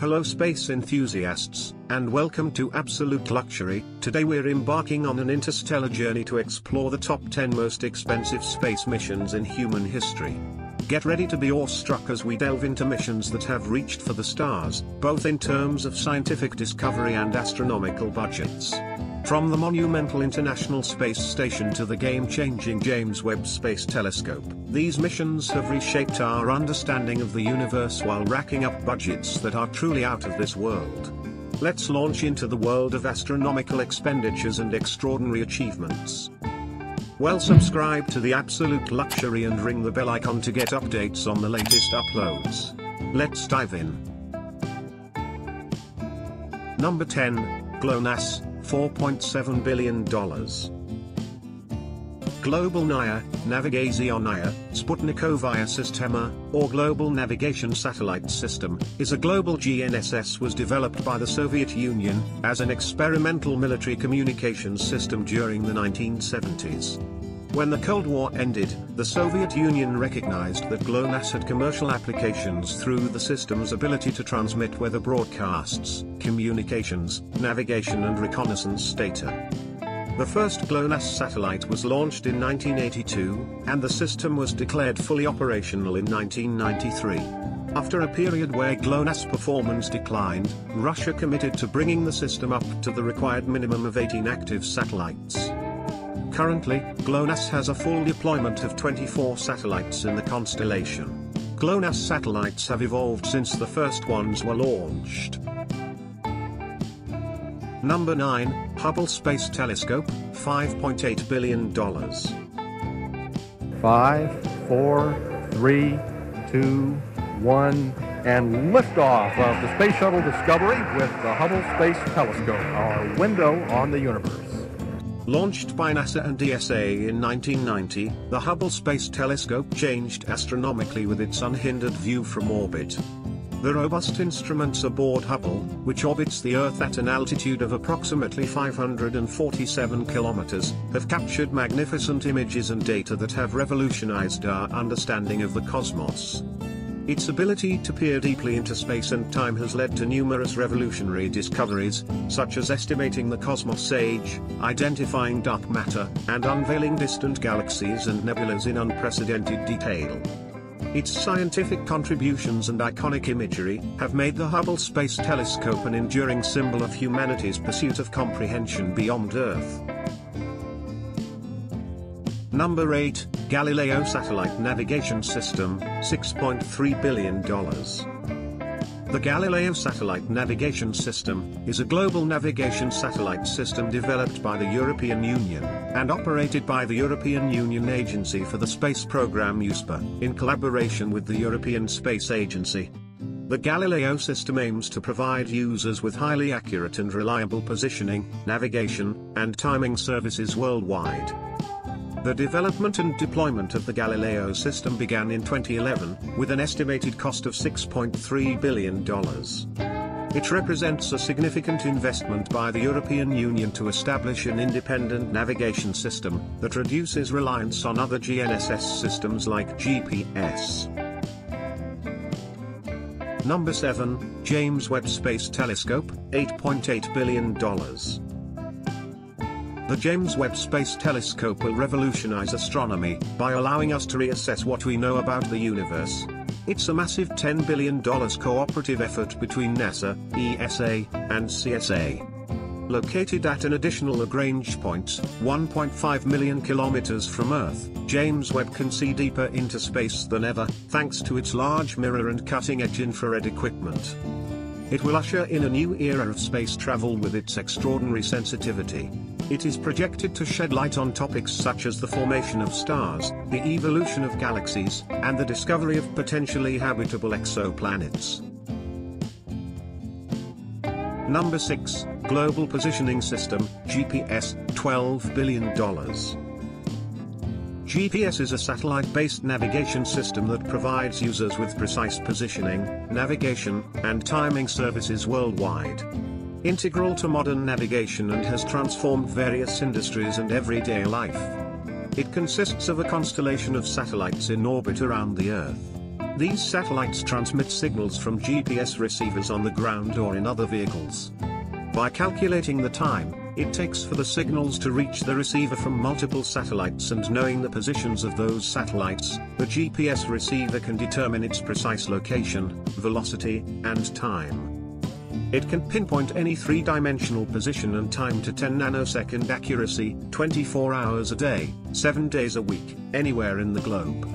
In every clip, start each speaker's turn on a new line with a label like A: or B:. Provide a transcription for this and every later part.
A: Hello space enthusiasts, and welcome to Absolute Luxury. Today we're embarking on an interstellar journey to explore the top 10 most expensive space missions in human history. Get ready to be awestruck as we delve into missions that have reached for the stars, both in terms of scientific discovery and astronomical budgets. From the monumental International Space Station to the game-changing James Webb Space Telescope, these missions have reshaped our understanding of the universe while racking up budgets that are truly out of this world. Let's launch into the world of astronomical expenditures and extraordinary achievements. Well subscribe to the Absolute Luxury and ring the bell icon to get updates on the latest uploads. Let's dive in. Number 10, GLONASS, $4.7 billion. Globalnaya, Navigacionaya, Sputnikovaya Sistema, or Global Navigation Satellite System, is a global GNSS was developed by the Soviet Union, as an experimental military communications system during the 1970s. When the Cold War ended, the Soviet Union recognized that GLONASS had commercial applications through the system's ability to transmit weather broadcasts, communications, navigation and reconnaissance data. The first GLONASS satellite was launched in 1982, and the system was declared fully operational in 1993. After a period where GLONASS performance declined, Russia committed to bringing the system up to the required minimum of 18 active satellites. Currently, GLONASS has a full deployment of 24 satellites in the constellation. GLONASS satellites have evolved since the first ones were launched. Number 9, Hubble Space Telescope, $5.8 billion.
B: Five, four, three, two, one, and liftoff of the Space Shuttle Discovery with the Hubble Space Telescope, our window on the universe.
A: Launched by NASA and ESA in 1990, the Hubble Space Telescope changed astronomically with its unhindered view from orbit. The robust instruments aboard Hubble, which orbits the Earth at an altitude of approximately 547 kilometers, have captured magnificent images and data that have revolutionized our understanding of the cosmos. Its ability to peer deeply into space and time has led to numerous revolutionary discoveries, such as estimating the cosmos age, identifying dark matter, and unveiling distant galaxies and nebulas in unprecedented detail. Its scientific contributions and iconic imagery have made the Hubble Space Telescope an enduring symbol of humanity's pursuit of comprehension beyond Earth. Number 8, Galileo Satellite Navigation System, $6.3 billion. The Galileo Satellite Navigation System is a global navigation satellite system developed by the European Union and operated by the European Union Agency for the Space Programme EUSPA in collaboration with the European Space Agency. The Galileo system aims to provide users with highly accurate and reliable positioning, navigation, and timing services worldwide. The development and deployment of the Galileo system began in 2011, with an estimated cost of $6.3 billion. It represents a significant investment by the European Union to establish an independent navigation system that reduces reliance on other GNSS systems like GPS. Number 7, James Webb Space Telescope, $8.8 billion. The James Webb Space Telescope will revolutionize astronomy by allowing us to reassess what we know about the universe. It's a massive $10 billion cooperative effort between NASA, ESA, and CSA. Located at an additional Lagrange point, 1.5 million kilometers from Earth, James Webb can see deeper into space than ever, thanks to its large mirror and cutting-edge infrared equipment. It will usher in a new era of space travel with its extraordinary sensitivity. It is projected to shed light on topics such as the formation of stars, the evolution of galaxies, and the discovery of potentially habitable exoplanets. Number 6, Global Positioning System, GPS, $12 billion. GPS is a satellite-based navigation system that provides users with precise positioning, navigation, and timing services worldwide integral to modern navigation and has transformed various industries and everyday life. It consists of a constellation of satellites in orbit around the Earth. These satellites transmit signals from GPS receivers on the ground or in other vehicles. By calculating the time, it takes for the signals to reach the receiver from multiple satellites and knowing the positions of those satellites, the GPS receiver can determine its precise location, velocity, and time. It can pinpoint any three-dimensional position and time to 10 nanosecond accuracy, 24 hours a day, 7 days a week, anywhere in the globe.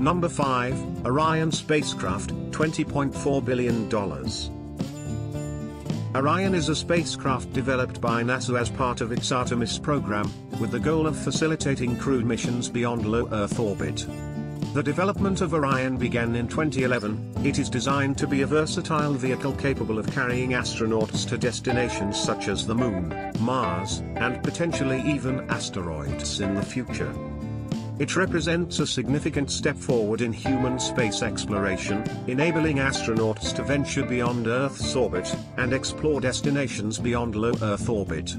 A: Number 5, Orion spacecraft, $20.4 billion. Orion is a spacecraft developed by NASA as part of its Artemis program, with the goal of facilitating crewed missions beyond low Earth orbit. The development of Orion began in 2011, it is designed to be a versatile vehicle capable of carrying astronauts to destinations such as the Moon, Mars, and potentially even asteroids in the future. It represents a significant step forward in human space exploration, enabling astronauts to venture beyond Earth's orbit, and explore destinations beyond low Earth orbit.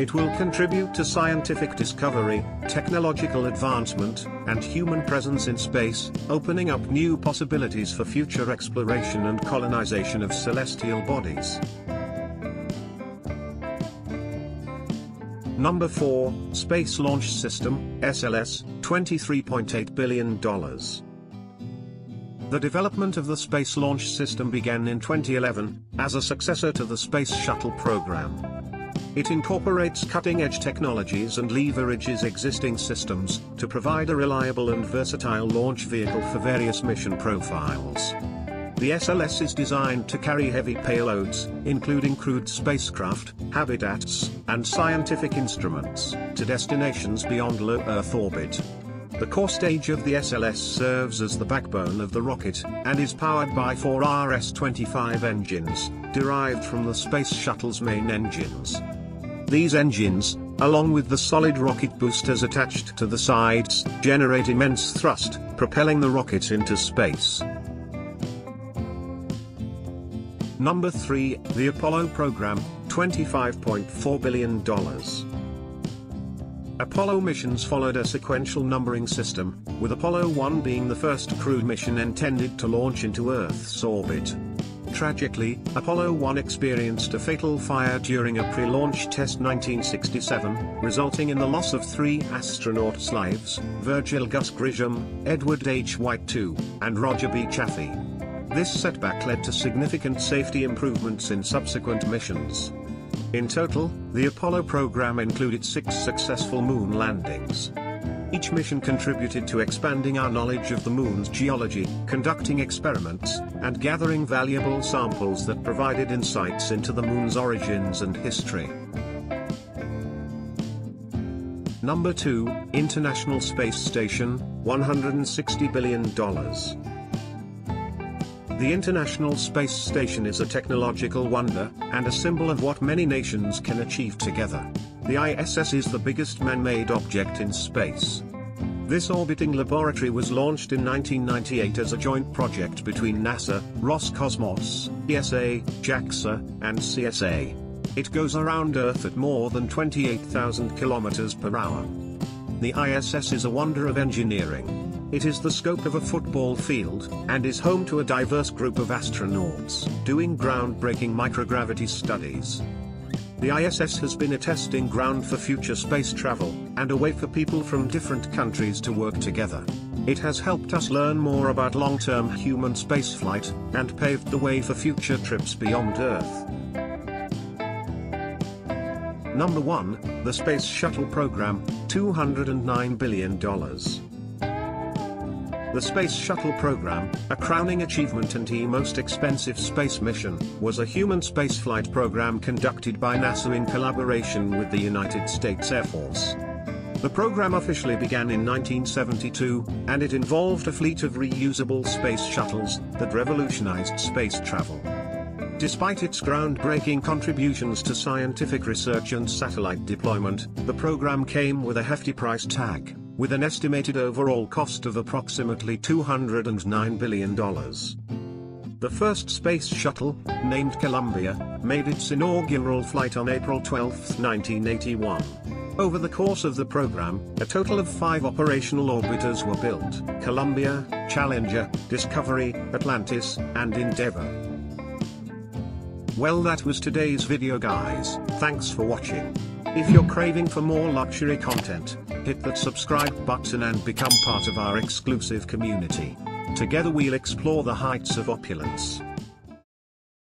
A: It will contribute to scientific discovery, technological advancement, and human presence in space, opening up new possibilities for future exploration and colonization of celestial bodies. Number 4, Space Launch System, SLS, $23.8 billion. The development of the Space Launch System began in 2011, as a successor to the Space Shuttle program. It incorporates cutting-edge technologies and leverages existing systems, to provide a reliable and versatile launch vehicle for various mission profiles. The SLS is designed to carry heavy payloads, including crewed spacecraft, habitats, and scientific instruments, to destinations beyond low Earth orbit. The core stage of the SLS serves as the backbone of the rocket, and is powered by four RS-25 engines, derived from the Space Shuttle's main engines. These engines, along with the solid rocket boosters attached to the sides, generate immense thrust, propelling the rocket into space. Number 3, the Apollo program, $25.4 billion. Apollo missions followed a sequential numbering system, with Apollo 1 being the first crewed mission intended to launch into Earth's orbit. Tragically, Apollo 1 experienced a fatal fire during a pre-launch test 1967, resulting in the loss of three astronauts' lives, Virgil Gus Grissom, Edward H. White II, and Roger B. Chaffee. This setback led to significant safety improvements in subsequent missions. In total, the Apollo program included six successful moon landings. Each mission contributed to expanding our knowledge of the moon's geology, conducting experiments, and gathering valuable samples that provided insights into the moon's origins and history. Number 2, International Space Station, $160 billion. The International Space Station is a technological wonder, and a symbol of what many nations can achieve together. The ISS is the biggest man-made object in space. This orbiting laboratory was launched in 1998 as a joint project between NASA, Roscosmos, ESA, JAXA, and CSA. It goes around Earth at more than 28,000 kilometers per hour. The ISS is a wonder of engineering. It is the scope of a football field, and is home to a diverse group of astronauts, doing groundbreaking microgravity studies. The ISS has been a testing ground for future space travel, and a way for people from different countries to work together. It has helped us learn more about long-term human spaceflight, and paved the way for future trips beyond Earth. Number 1, the Space Shuttle Program, $209 billion. The Space Shuttle program, a crowning achievement and the most expensive space mission, was a human spaceflight program conducted by NASA in collaboration with the United States Air Force. The program officially began in 1972, and it involved a fleet of reusable space shuttles that revolutionized space travel. Despite its groundbreaking contributions to scientific research and satellite deployment, the program came with a hefty price tag with an estimated overall cost of approximately $209 billion. The first space shuttle, named Columbia, made its inaugural flight on April 12, 1981. Over the course of the program, a total of five operational orbiters were built, Columbia, Challenger, Discovery, Atlantis, and Endeavour. Well that was today's video guys, thanks for watching. If you're craving for more luxury content, hit that subscribe button and become part of our exclusive community. Together we'll explore the heights of opulence.